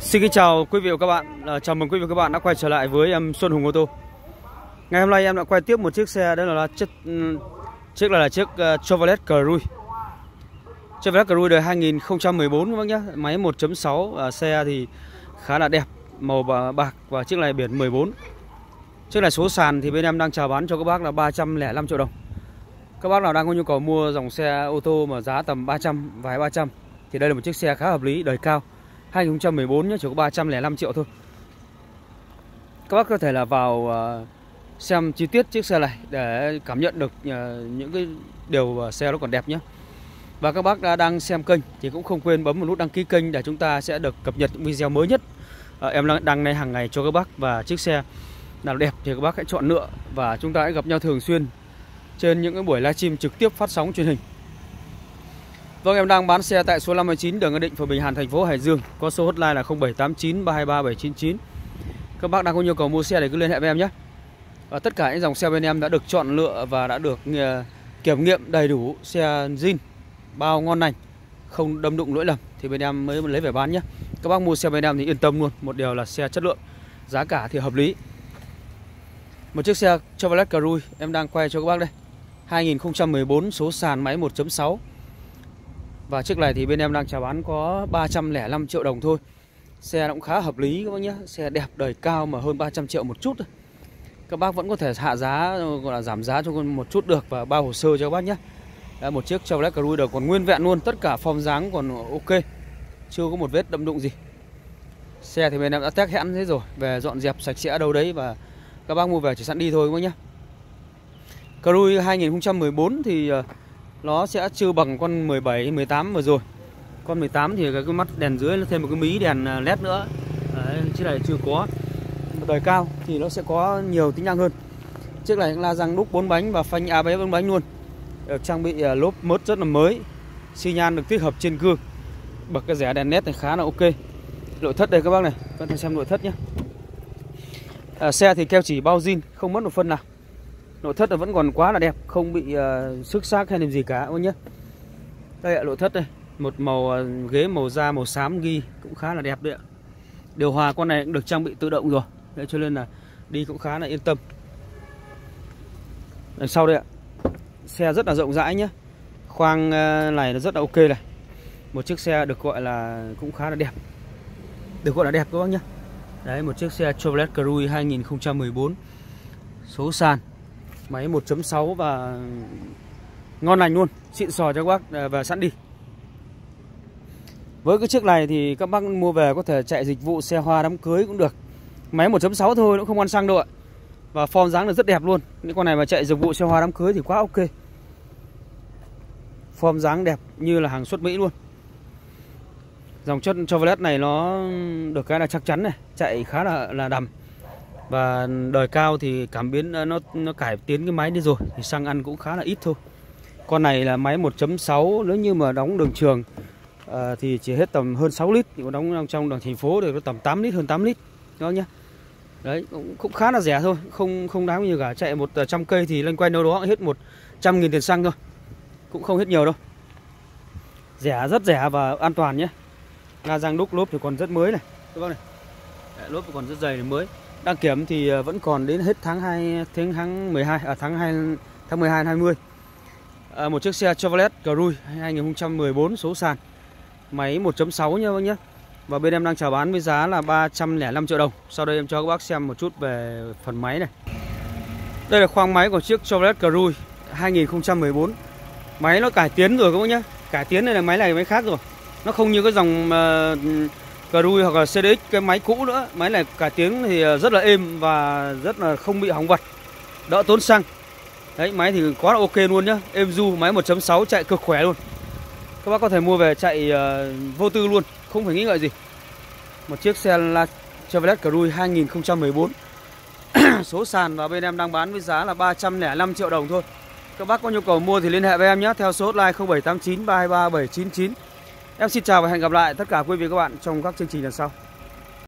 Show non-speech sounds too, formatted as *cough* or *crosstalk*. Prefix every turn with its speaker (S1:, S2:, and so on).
S1: Xin kính chào quý vị và các bạn, à, chào mừng quý vị và các bạn đã quay trở lại với em Xuân Hùng ô tô. Ngày hôm nay em đã quay tiếp một chiếc xe đó là chiếc ừ, chiếc là, là chiếc uh, Chevrolet Cruze. Chevrolet Cruze đời 2014 các bác nhé, máy 1.6 uh, à, xe thì khá là đẹp, màu bạc và chiếc này biển 14. Chiếc này số sàn thì bên em đang chào bán cho các bác là 305 triệu đồng. Các bác nào đang có nhu cầu mua dòng xe ô tô mà giá tầm 300 vài 300 thì đây là một chiếc xe khá hợp lý, đời cao 2014 nhé, chỉ có 305 triệu thôi. Các bác có thể là vào ờ, xem chi tiết chiếc xe này để cảm nhận được ờ, những cái điều xe nó còn đẹp nhé. Và các bác đã đang xem kênh thì cũng không quên bấm một nút đăng ký kênh để chúng ta sẽ được cập nhật những video mới nhất. Ờ, em đăng này hàng ngày cho các bác và chiếc xe nào đẹp thì các bác hãy chọn lựa và chúng ta hãy gặp nhau thường xuyên trên những cái buổi livestream trực tiếp phát sóng truyền hình. Vâng em đang bán xe tại số 59 đường Ngân Định, phường Bình Hàn, thành phố Hải Dương. Có số hotline là 0789 323 799. Các bác đang có nhu cầu mua xe thì cứ liên hệ với em nhé. Và tất cả những dòng xe bên em đã được chọn lựa và đã được ờ, kiểm nghiệm đầy đủ xe zin, bao ngon lành, không đâm đụng lỗi lầm thì bên em mới lấy về bán nhé. Các bác mua xe bên em thì yên tâm luôn, một điều là xe chất lượng, giá cả thì hợp lý. Một chiếc xe Chevrolet Cruze em đang quay cho các bác đây. 2014 số sàn máy 1.6 và chiếc này thì bên em đang chào bán có 305 triệu đồng thôi. Xe cũng khá hợp lý các bác nhé. Xe đẹp đời cao mà hơn 300 triệu một chút. Thôi Các bác vẫn có thể hạ giá gọi là giảm giá cho một chút được Và bao hồ sơ cho các bác nhé. Đấy, Một chiếc Chevrolet Cruze còn nguyên vẹn luôn Tất cả form dáng còn ok. Chưa có một vết đâm đụng gì. Xe thì bên em đã test hãn thế rồi Về dọn dẹp sạch sẽ đâu đấy Và các bác mua về chỉ sẵn đi thôi các bác nhé. Cruze 2014 thì ờ, nó sẽ chưa bằng con 17 18 vừa rồi. Con 18 thì cái mắt đèn dưới nó thêm một cái mí đèn à, led nữa. Đấy, chiếc này chưa có. Đời cao thì nó sẽ có nhiều tính năng hơn. Chiếc này là răng đúc 4 bánh và phanh ABS 4 bánh luôn. Được trang bị à, lốp mớt rất là mới. Xi nhan được tích hợp trên gương. Bậc cái rẻ đèn led này khá là ok. Nội thất đây các bác này các bạn xem nội thất nhé. À, xe thì keo chỉ bao zin không mất một phân nào nội thất là vẫn còn quá là đẹp không bị uh, xước xác hay làm gì cả các nhé đây ạ nội thất đây. Một màu uh, ghế màu da màu xám ghi cũng khá là đẹp đấy ạ. Điều hòa con này cũng được trang bị tự động rồi. Đấy, cho nên là đi cũng khá là yên tâm. Đằng sau đây ạ. Xe rất là rộng rãi nhé khoang uh, này nó rất là ok này. Một chiếc xe được gọi là cũng khá là đẹp. Được gọi là đẹp các bác nhé đấy một chiếc xe Chevrolet Cruze 2014 số sàn. Máy 1.6 và ngon lành luôn. Xịn sò cho các bác à, và sẵn đi. Với cái chiếc này thì các bác mua về có thể chạy dịch vụ xe hoa đám cưới cũng được. Máy 1.6 thôi, nó không ăn xăng đâu ạ. Và form dáng là rất đẹp luôn. Những con này mà chạy dịch vụ xe hoa đám cưới thì quá ok. Form dáng đẹp như là hàng xuất Mỹ luôn. Dòng chất Chevrolet này nó được cái là chắc chắn này, Chạy khá là là đầm và đời cao thì cảm biến ờ, nó nó cải tiến cái máy đi rồi thì xăng ăn cũng khá là ít thôi. Con này là máy 1.6 nếu như mà đóng đường trường à, thì chỉ hết tầm hơn 6 lít thì có đóng trong đường thành phố được tầm 8 lít hơn 8 lít đó nhá. Đấy cũng, cũng khá là rẻ thôi không không đáng như cả. Chạy 100 ờ, cây thì lên quay đâu đó hết 100 nghìn tiền xăng thôi cũng không hết nhiều đâu. Rẻ rất rẻ và an toàn nhé. Ga răng đúc lốp thì còn rất mới này. Các bác này. Lốp còn rất dày này mới. Đăng kiểm thì ờ, vẫn còn đến hết tháng 2 tháng tháng 12 à tháng 2 tháng 12 20. À, một chiếc xe Chevrolet Cruze 2014 số sàn. Máy 1.6 nha bác nhé. Và bên em đang chào bán với giá là 305 triệu đồng. Sau đây em cho các bác xem một chút về phần máy này. Đây là khoang máy của chiếc Chevrolet Cruze 2014. Máy nó cải tiến rồi các bác nhé. Cải tiến này là máy này máy khác rồi. Nó không như cái dòng uh, Cruze hoặc là CDX cái máy cũ nữa. Máy này cải tiếng thì à, rất là êm và rất là không bị hỏng vật. Đỡ tốn xăng. Đấy máy thì quá là ok luôn nhá. Êm du máy 1.6 chạy cực khỏe luôn. Các bác có thể mua về chạy uh, vô tư luôn Không phải nghĩ ngợi gì. Một chiếc xe là Chevrolet Cruze 2014 *coughs* Số sàn và bên em đang bán với giá là 305 triệu đồng thôi. Các bác có nhu cầu mua thì liên hệ với em nhé Theo số hotline 0789 323 799 Em xin chào và hẹn gặp lại tất cả quý vị các bạn trong các chương trình lần sau.